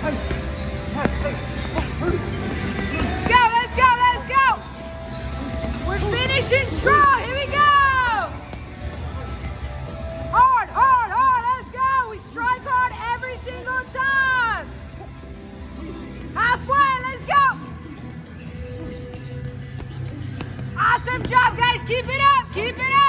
Let's go, let's go, let's go. We're finishing strong. Here we go. Hard, hard, hard. Let's go. We strike hard every single time. Halfway, let's go. Awesome job, guys. Keep it up, keep it up.